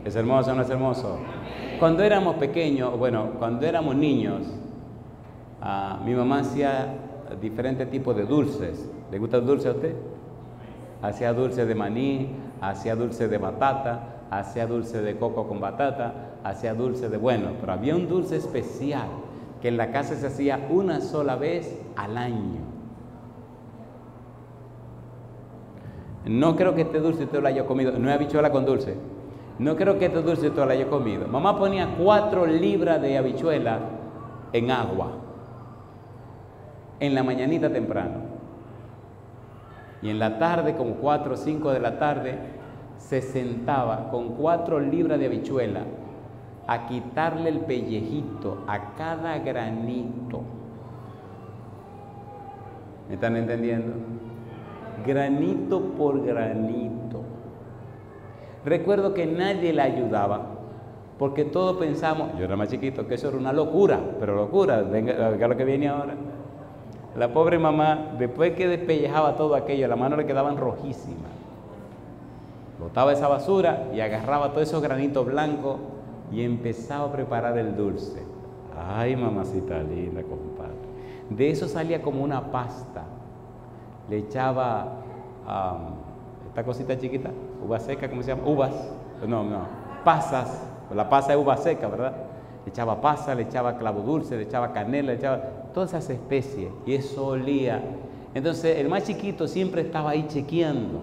¿Es hermoso o no es hermoso? Cuando éramos pequeños, bueno, cuando éramos niños, ah, mi mamá hacía diferentes tipos de dulces. ¿Le gusta el dulce a usted? Hacía dulce de maní, hacía dulce de batata, hacía dulce de coco con batata, hacía dulce de bueno, pero había un dulce especial que en la casa se hacía una sola vez al año. No creo que este dulce usted lo haya comido, no es habichuela con dulce. No creo que este dulce usted lo haya comido. Mamá ponía cuatro libras de habichuela en agua en la mañanita temprano. Y en la tarde, como cuatro o cinco de la tarde, se sentaba con cuatro libras de habichuela a quitarle el pellejito a cada granito. ¿Me están entendiendo? Granito por granito. Recuerdo que nadie la ayudaba, porque todos pensamos, yo era más chiquito, que eso era una locura, pero locura, venga, venga lo que viene ahora. La pobre mamá, después que despellejaba todo aquello, las manos le quedaban rojísimas. Botaba esa basura y agarraba todos esos granitos blancos y empezaba a preparar el dulce. Ay, mamacita linda, compadre. De eso salía como una pasta. Le echaba esta cosita chiquita, uva seca, ¿cómo se llama? Uvas. No, no, pasas. La pasa es uva seca, ¿verdad? Le echaba pasa, le echaba clavo dulce, le echaba canela, le echaba todas esas especies. Y eso olía. Entonces el más chiquito siempre estaba ahí chequeando.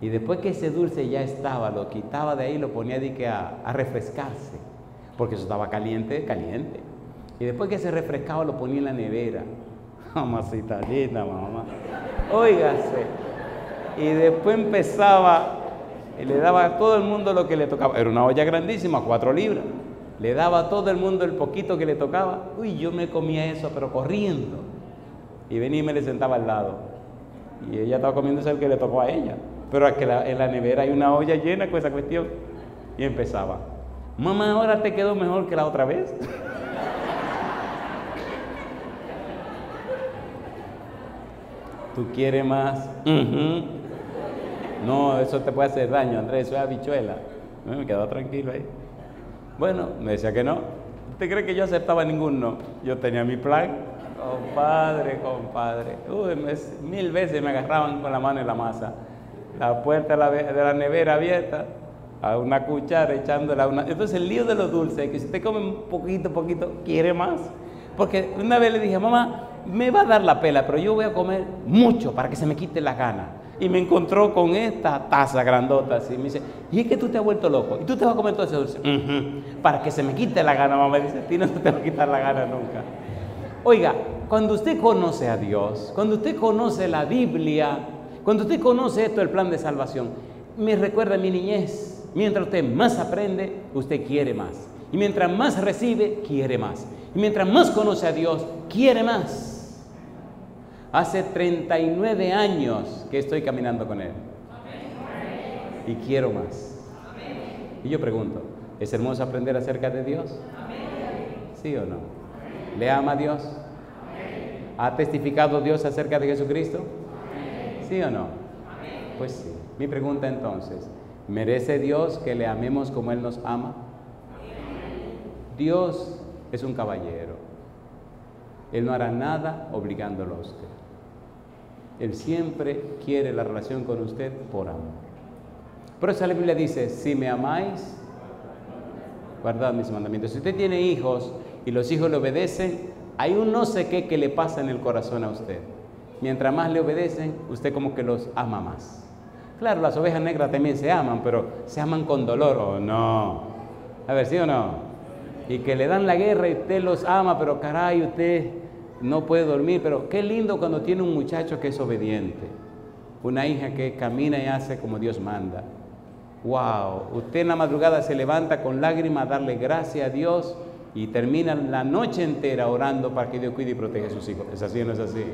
Y después que ese dulce ya estaba, lo quitaba de ahí lo ponía de a, a, refrescarse. Porque eso estaba caliente, caliente. Y después que se refrescaba lo ponía en la nevera. Mamacita linda, mamá. Óigase. Y después empezaba y le daba a todo el mundo lo que le tocaba. Era una olla grandísima, cuatro libras. Le daba a todo el mundo el poquito que le tocaba. Uy, yo me comía eso, pero corriendo. Y venía y me le sentaba al lado. Y ella estaba comiéndose el que le tocó a ella. Pero que en la nevera hay una olla llena con esa cuestión. Y empezaba. Mamá, ahora te quedó mejor que la otra vez. ¿Tú quieres más? No, eso te puede hacer daño, Andrés, eso es habichuela. Me quedó tranquilo ahí. Bueno, me decía que no. ¿Usted cree que yo aceptaba ninguno? Yo tenía mi plan. Compadre, compadre. Uy, mil veces me agarraban con la mano en la masa. La puerta de la, nevera abierta, a una cuchara echándola a una. Entonces el lío de los dulces, que si usted come un poquito, poquito, quiere más. Porque una vez le dije, mamá, me va a dar la pela, pero yo voy a comer mucho para que se me quite la gana. Y me encontró con esta taza grandota así. Me dice, y es que tú te has vuelto loco. Y tú te vas a comer todo ese dulce. Para que se me quite la gana, mamá. Dice, a ti no se te va a quitar la gana nunca. Oiga, cuando usted conoce a Dios, cuando usted conoce la Biblia, cuando usted conoce esto, el plan de salvación, me recuerda a mi niñez. Mientras usted más aprende, usted quiere más. Y mientras más recibe, quiere más. Y mientras más conoce a Dios, quiere más. Hace 39 años que estoy caminando con Él. Y quiero más. Y yo pregunto, ¿es hermoso aprender acerca de Dios? ¿Sí o no? ¿Le ama a Dios? ¿Ha testificado Dios acerca de Jesucristo? ¿Sí o no? Pues sí. Mi pregunta entonces, ¿merece Dios que le amemos como Él nos ama? Dios es un caballero. Él no hará nada obligándolo a usted. Él siempre quiere la relación con usted por amor. Por eso la Biblia dice, si me amáis, guardad mis mandamientos. Si usted tiene hijos y los hijos le obedecen, hay un no sé qué que le pasa en el corazón a usted. Mientras más le obedecen, usted como que los ama más. Claro, las ovejas negras también se aman, pero se aman con dolor o no. A ver, ¿sí o no? Y que le dan la guerra y usted los ama, pero caray, usted no puede dormir, pero qué lindo cuando tiene un muchacho que es obediente, una hija que camina y hace como Dios manda. Wow, usted en la madrugada se levanta con lágrimas a darle gracias a Dios y termina la noche entera orando para que Dios cuide y proteja a sus hijos. ¿Es así o no es así?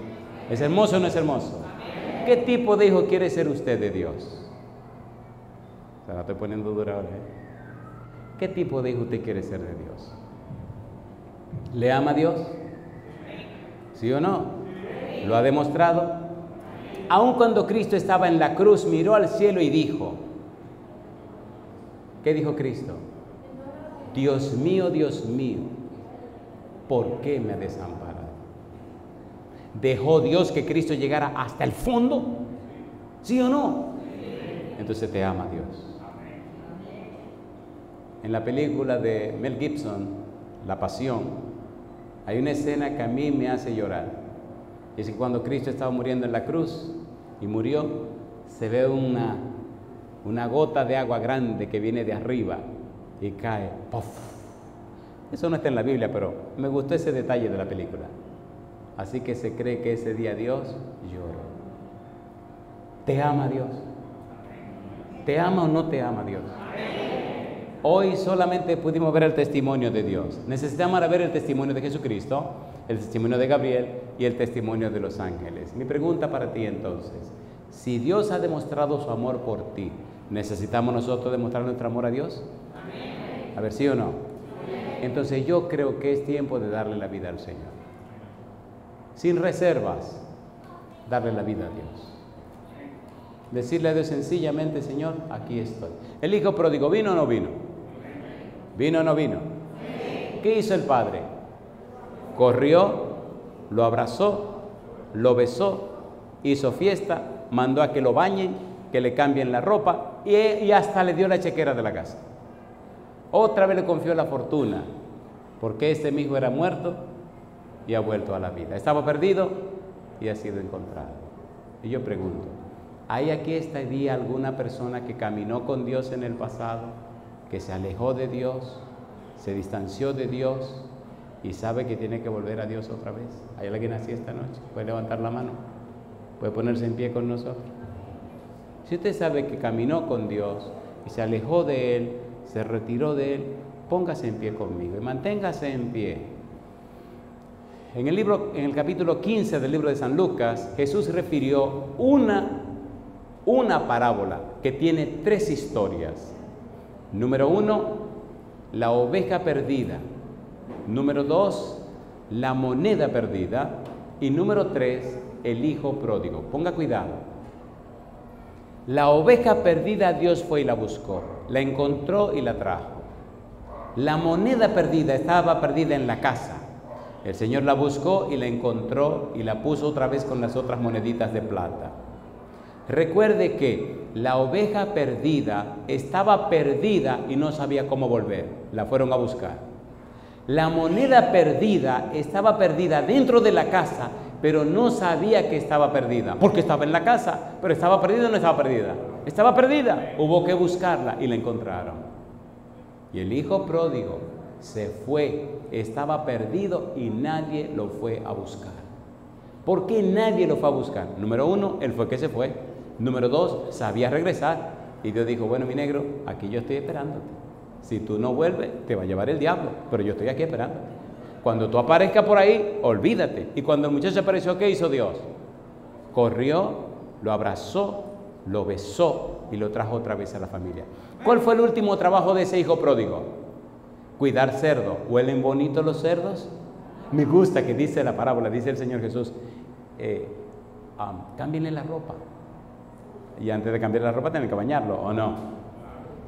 ¿Es hermoso o no es hermoso? ¿Qué tipo de hijo quiere ser usted de Dios? Se la estoy poniendo dura ahora. ¿eh? ¿Qué tipo de hijo usted quiere ser de Dios? ¿Le ama a Dios? ¿Sí o no? ¿Lo ha demostrado? Aun cuando Cristo estaba en la cruz, miró al cielo y dijo, ¿qué dijo Cristo? Dios mío, Dios mío, ¿por qué me ha desamparado? ¿Dejó Dios que Cristo llegara hasta el fondo? ¿Sí o no? Entonces te ama Dios. En la película de Mel Gibson, La Pasión, hay una escena que a mí me hace llorar. Es que cuando Cristo estaba muriendo en la cruz y murió, se ve una, una gota de agua grande que viene de arriba y cae. Eso no está en la Biblia, pero me gustó ese detalle de la película. Así que se cree que ese día Dios lloró. ¿Te ama Dios? ¿Te ama o no te ama Dios? Hoy solamente pudimos ver el testimonio de Dios. Necesitamos ver el testimonio de Jesucristo, el testimonio de Gabriel y el testimonio de los ángeles. Mi pregunta para ti entonces, si Dios ha demostrado su amor por ti, ¿necesitamos nosotros demostrar nuestro amor a Dios? A ver, ¿sí o no? Entonces yo creo que es tiempo de darle la vida al Señor. Sin reservas, darle la vida a Dios. Decirle a Dios sencillamente, Señor, aquí estoy. El hijo pródigo, ¿vino o no vino? ¿Vino o no vino? ¿Qué hizo el padre? Corrió, lo abrazó, lo besó, hizo fiesta, mandó a que lo bañen, que le cambien la ropa y, hasta le dio la chequera de la casa. Otra vez le confió la fortuna, porque este hijo era muerto y ha vuelto a la vida. Estaba perdido y ha sido encontrado. Y yo pregunto, ¿hay aquí esta día alguna persona que caminó con Dios en el pasado? Que se alejó de Dios, se distanció de Dios y sabe que tiene que volver a Dios otra vez. ¿Hay alguien así esta noche? ¿Puede levantar la mano? ¿Puede ponerse en pie con nosotros? Si usted sabe que caminó con Dios y se alejó de Él, se retiró de Él, póngase en pie conmigo y manténgase en pie. En el, libro, en el capítulo 15 del libro de San Lucas, Jesús refirió una, una parábola que tiene tres historias. Número uno, la oveja perdida. Número dos, la moneda perdida. Y número tres, el hijo pródigo. Ponga cuidado. La oveja perdida Dios fue y la buscó, la encontró y la trajo. La moneda perdida estaba perdida en la casa. El Señor la buscó y la encontró y la puso otra vez con las otras moneditas de plata. Recuerde que la oveja perdida estaba perdida y no sabía cómo volver. La fueron a buscar. La moneda perdida estaba perdida dentro de la casa, pero no sabía que estaba perdida, porque estaba en la casa, pero estaba perdida o no estaba perdida. Estaba perdida, hubo que buscarla y la encontraron. Y el hijo pródigo se fue, estaba perdido y nadie lo fue a buscar. ¿Por qué nadie lo fue a buscar? Número uno, él fue que se fue. Número dos, sabía regresar. Y Dios dijo, bueno, mi negro, aquí yo estoy esperándote. Si tú no vuelves, te va a llevar el diablo, pero yo estoy aquí esperándote. Cuando tú aparezcas por ahí, olvídate. Y cuando el muchacho apareció, ¿qué hizo Dios? Corrió, lo abrazó, lo besó y lo trajo otra vez a la familia. ¿Cuál fue el último trabajo de ese hijo pródigo? Cuidar cerdo. ¿Huelen bonito los cerdos? Me gusta que dice la parábola, dice el Señor Jesús, eh, cámbienle la ropa y antes de cambiar la ropa tienen que bañarlo, ¿o no?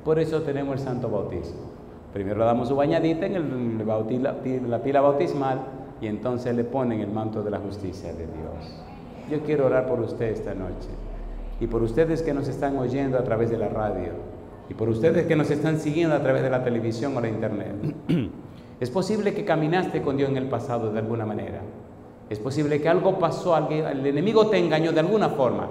Por eso tenemos el santo bautismo. Primero le damos su bañadita en el la pila bautismal y entonces le ponen el manto de la justicia de Dios. Yo quiero orar por usted esta noche y por ustedes que nos están oyendo a través de la radio y por ustedes que nos están siguiendo a través de la televisión o la internet. Es posible que caminaste con Dios en el pasado de alguna manera. Es posible que algo pasó, el enemigo te engañó de alguna forma.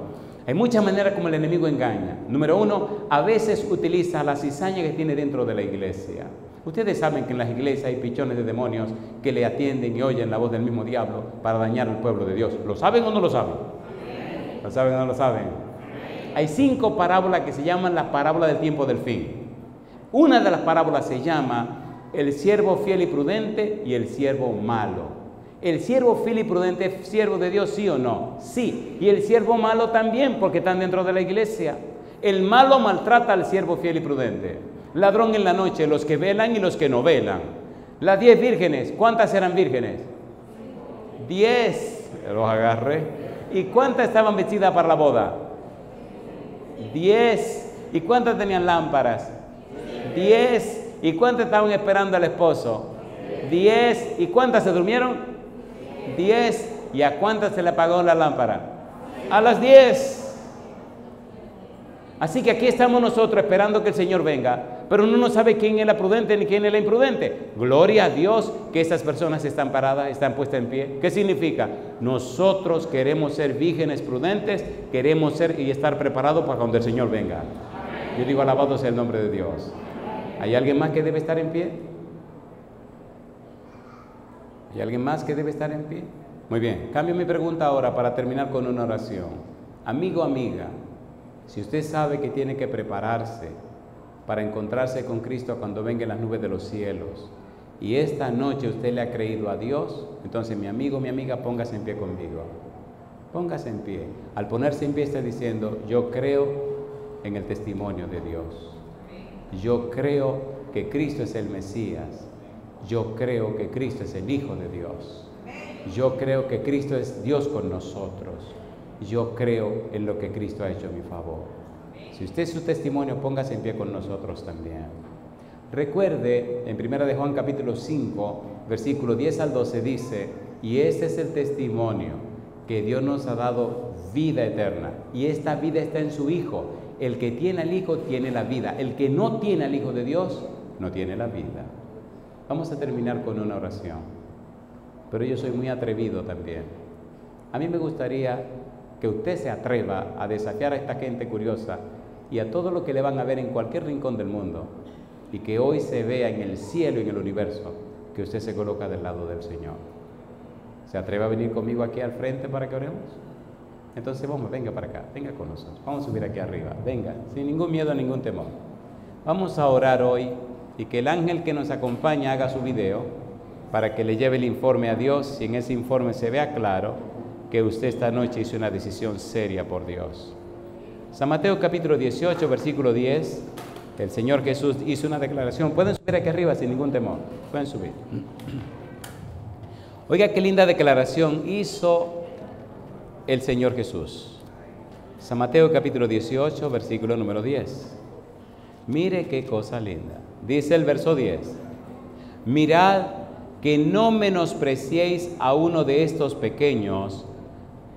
Hay muchas maneras como el enemigo engaña. Número uno, a veces utiliza la cizaña que tiene dentro de la iglesia. Ustedes saben que en las iglesias hay pichones de demonios que le atienden y oyen la voz del mismo diablo para dañar al pueblo de Dios. ¿Lo saben o no lo saben? ¿Lo saben o no lo saben? Hay cinco parábolas que se llaman las parábolas del tiempo del fin. Una de las parábolas se llama el siervo fiel y prudente y el siervo malo. ¿El siervo fiel y prudente es siervo de Dios, sí o no? Sí. Y el siervo malo también, porque están dentro de la iglesia. El malo maltrata al siervo fiel y prudente. Ladrón en la noche, los que velan y los que no velan. Las diez vírgenes, ¿cuántas eran vírgenes? Diez. Los agarré. ¿Y cuántas estaban vestidas para la boda? Diez. ¿Y cuántas tenían lámparas? Diez. ¿Y cuántas estaban esperando al esposo? Diez. ¿Y cuántas se durmieron? 10. ¿Y a cuántas se le apagó la lámpara? A las 10. Así que aquí estamos nosotros esperando que el Señor venga, pero uno no sabe quién es la prudente ni quién es la imprudente. Gloria a Dios que estas personas están paradas, están puestas en pie. ¿Qué significa? Nosotros queremos ser vírgenes prudentes, queremos ser y estar preparados para cuando el Señor venga. Yo digo, alabado sea el nombre de Dios. ¿Hay alguien más que debe estar en pie? ¿Hay alguien más que debe estar en pie? Muy bien, cambio mi pregunta ahora para terminar con una oración. Amigo, amiga, si usted sabe que tiene que prepararse para encontrarse con Cristo cuando venga en las nubes de los cielos, y esta noche usted le ha creído a Dios, entonces mi amigo, mi amiga, póngase en pie conmigo. Póngase en pie. Al ponerse en pie está diciendo, yo creo en el testimonio de Dios. Yo creo que Cristo es el Mesías. Yo creo que Cristo es el Hijo de Dios. Yo creo que Cristo es Dios con nosotros yo creo en lo que Cristo ha hecho a mi favor. Si usted es su testimonio, póngase en pie con nosotros también. Recuerde, en 1 de Juan capítulo 5, versículo 10 al 12 dice, y este es el testimonio que Dios nos ha dado vida eterna, y esta vida está en su Hijo. El que tiene al Hijo tiene la vida, el que no tiene al Hijo de Dios no tiene la vida. Vamos a terminar con una oración, pero yo soy muy atrevido también. A mí me gustaría que usted se atreva a desafiar a esta gente curiosa y a todo lo que le van a ver en cualquier rincón del mundo y que hoy se vea en el cielo y en el universo que usted se coloca del lado del Señor. ¿Se atreve a venir conmigo aquí al frente para que oremos? Entonces vamos, venga para acá, venga con nosotros. Vamos a subir aquí arriba, venga, sin ningún miedo, ningún temor. Vamos a orar hoy y que el ángel que nos acompaña haga su video para que le lleve el informe a Dios y en ese informe se vea claro que usted esta noche hizo una decisión seria por Dios. San Mateo capítulo 18, versículo 10, el Señor Jesús hizo una declaración. Pueden subir aquí arriba sin ningún temor, pueden subir. Oiga qué linda declaración hizo el Señor Jesús. San Mateo capítulo 18, versículo número 10. Mire qué cosa linda. Dice el verso 10. Mirad que no menospreciéis a uno de estos pequeños,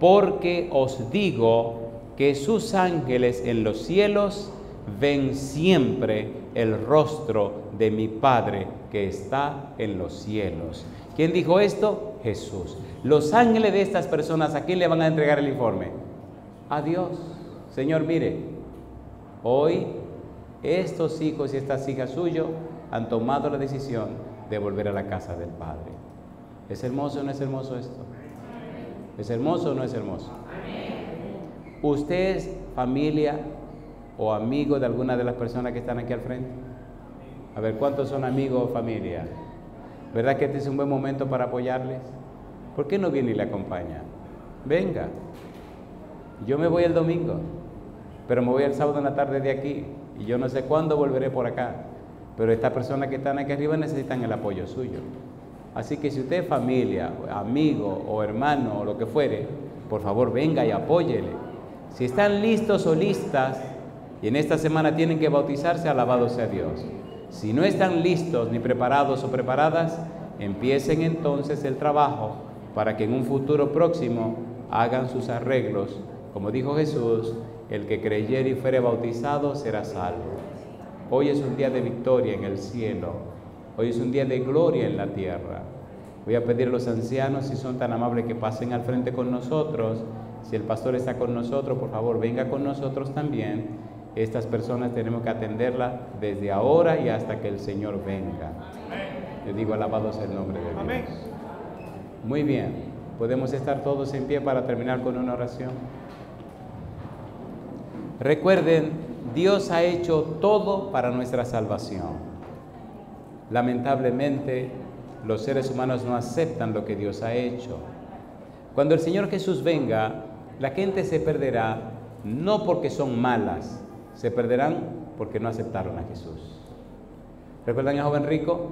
porque os digo que sus ángeles en los cielos ven siempre el rostro de mi Padre que está en los cielos. ¿Quién dijo esto? Jesús. Los ángeles de estas personas, ¿a quién le van a entregar el informe? A Dios. Señor, mire, hoy estos hijos y estas hijas suyos han tomado la decisión de volver a la casa del Padre. ¿Es hermoso o no es hermoso esto? ¿Es hermoso o no es hermoso? ¿Usted es familia o amigo de alguna de las personas que están aquí al frente? A ver, ¿cuántos son amigos o familia? ¿Verdad que este es un buen momento para apoyarles? ¿Por qué no viene y le acompaña? Venga. Yo me voy el domingo, pero me voy el sábado en la tarde de aquí y yo no sé cuándo volveré por acá. Pero estas personas que están aquí arriba necesitan el apoyo suyo. Así que si usted es familia, amigo o hermano o lo que fuere, por favor venga y apóyele. Si están listos o listas y en esta semana tienen que bautizarse, alabado sea Dios. Si no están listos ni preparados o preparadas, empiecen entonces el trabajo para que en un futuro próximo hagan sus arreglos. Como dijo Jesús, el que creyere y fuere bautizado será salvo. Hoy es un día de victoria en el cielo Hoy es un día de gloria en la tierra. Voy a pedir a los ancianos, si son tan amables, que pasen al frente con nosotros. Si el pastor está con nosotros, por favor, venga con nosotros también. Estas personas tenemos que atenderlas desde ahora y hasta que el Señor venga. Yo digo, alabado sea el nombre de Dios. Muy bien, podemos estar todos en pie para terminar con una oración. Recuerden, Dios ha hecho todo para nuestra salvación. Lamentablemente, los seres humanos no aceptan lo que Dios ha hecho. Cuando el Señor Jesús venga, la gente se perderá no porque son malas, se perderán porque no aceptaron a Jesús. ¿Recuerdan al joven rico?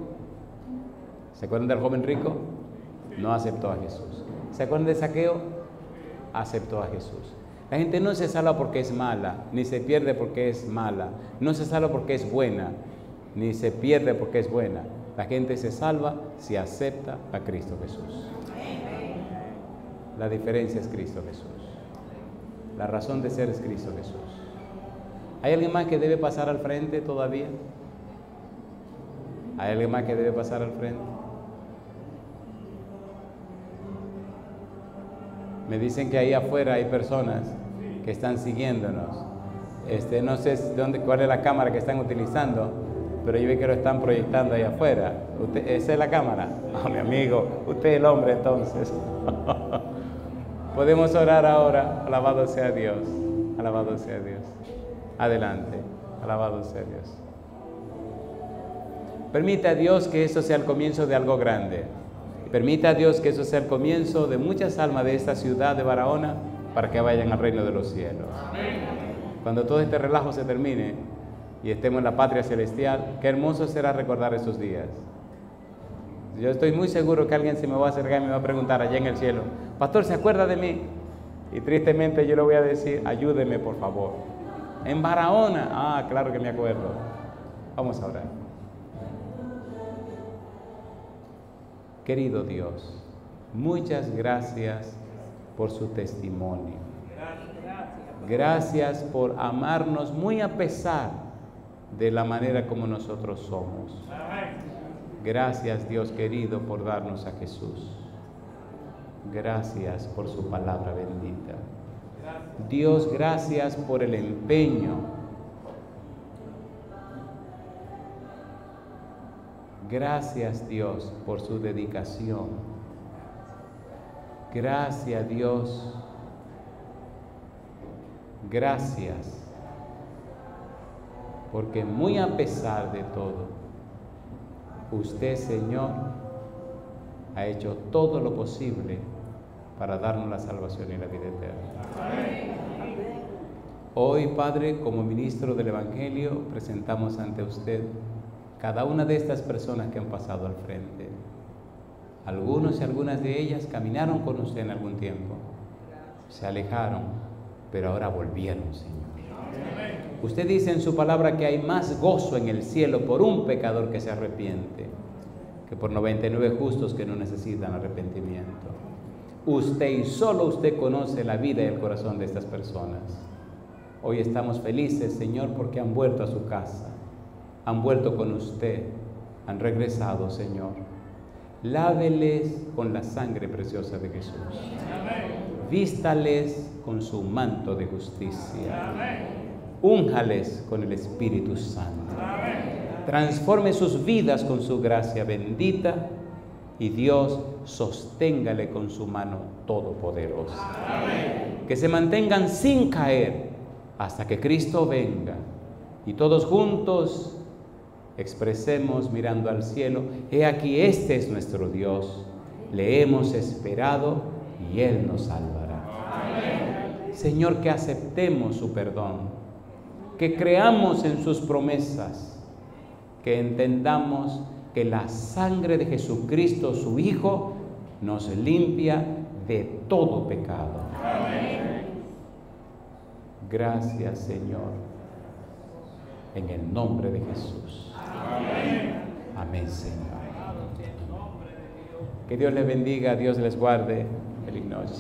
¿Se acuerdan del joven rico? No aceptó a Jesús. ¿Se acuerdan de Saqueo? Aceptó a Jesús. La gente no se salva porque es mala, ni se pierde porque es mala, no se salva porque es buena, ni se pierde porque es buena. La gente se salva si acepta a Cristo Jesús. La diferencia es Cristo Jesús. La razón de ser es Cristo Jesús. ¿Hay alguien más que debe pasar al frente todavía? ¿Hay alguien más que debe pasar al frente? Me dicen que ahí afuera hay personas que están siguiéndonos. Este, no sé dónde, cuál es la cámara que están utilizando, pero yo vi que lo están proyectando ahí afuera. Usted, ¿Esa es la cámara? Ah, mi amigo, usted es el hombre entonces. Podemos orar ahora. Alabado sea Dios. Alabado sea Dios. Adelante. Alabado sea Dios. Permite a Dios que eso sea el comienzo de algo grande. Permite a Dios que eso sea el comienzo de muchas almas de esta ciudad de Barahona para que vayan al reino de los cielos. Cuando todo este relajo se termine y estemos en la patria celestial, qué hermoso será recordar esos días. Yo estoy muy seguro que alguien se me va a acercar y me va a preguntar allá en el cielo, pastor, ¿se acuerda de mí? Y tristemente yo le voy a decir, ayúdeme por favor. En Barahona, ah, claro que me acuerdo. Vamos a orar. Querido Dios, muchas gracias por su testimonio. Gracias por amarnos muy a pesar de la manera como nosotros somos. Gracias Dios querido por darnos a Jesús. Gracias por su palabra bendita. Dios, gracias por el empeño. Gracias Dios por su dedicación. Gracias Dios. Gracias. Porque muy a pesar de todo, usted Señor ha hecho todo lo posible para darnos la salvación y la vida eterna. Hoy, Padre, como ministro del Evangelio, presentamos ante usted cada una de estas personas que han pasado al frente. Algunos y algunas de ellas caminaron con usted en algún tiempo, se alejaron, pero ahora volvieron, Señor. Usted dice en su palabra que hay más gozo en el cielo por un pecador que se arrepiente que por 99 justos que no necesitan arrepentimiento. Usted y solo usted conoce la vida y el corazón de estas personas. Hoy estamos felices, Señor, porque han vuelto a su casa, han vuelto con usted, han regresado, Señor. Láveles con la sangre preciosa de Jesús. Vístales con su manto de justicia. Únjales con el Espíritu Santo. Transforme sus vidas con su gracia bendita y Dios sosténgale con su mano todopoderosa. Que se mantengan sin caer hasta que Cristo venga y todos juntos expresemos mirando al cielo, he aquí este es nuestro Dios, le hemos esperado y Él nos salvará. Señor, que aceptemos su perdón, que creamos en sus promesas, que entendamos que la sangre de Jesucristo, su Hijo, nos limpia de todo pecado. Gracias, Señor, en el nombre de Jesús. Amén, Señor. Que Dios les bendiga, Dios les guarde. Feliz noche.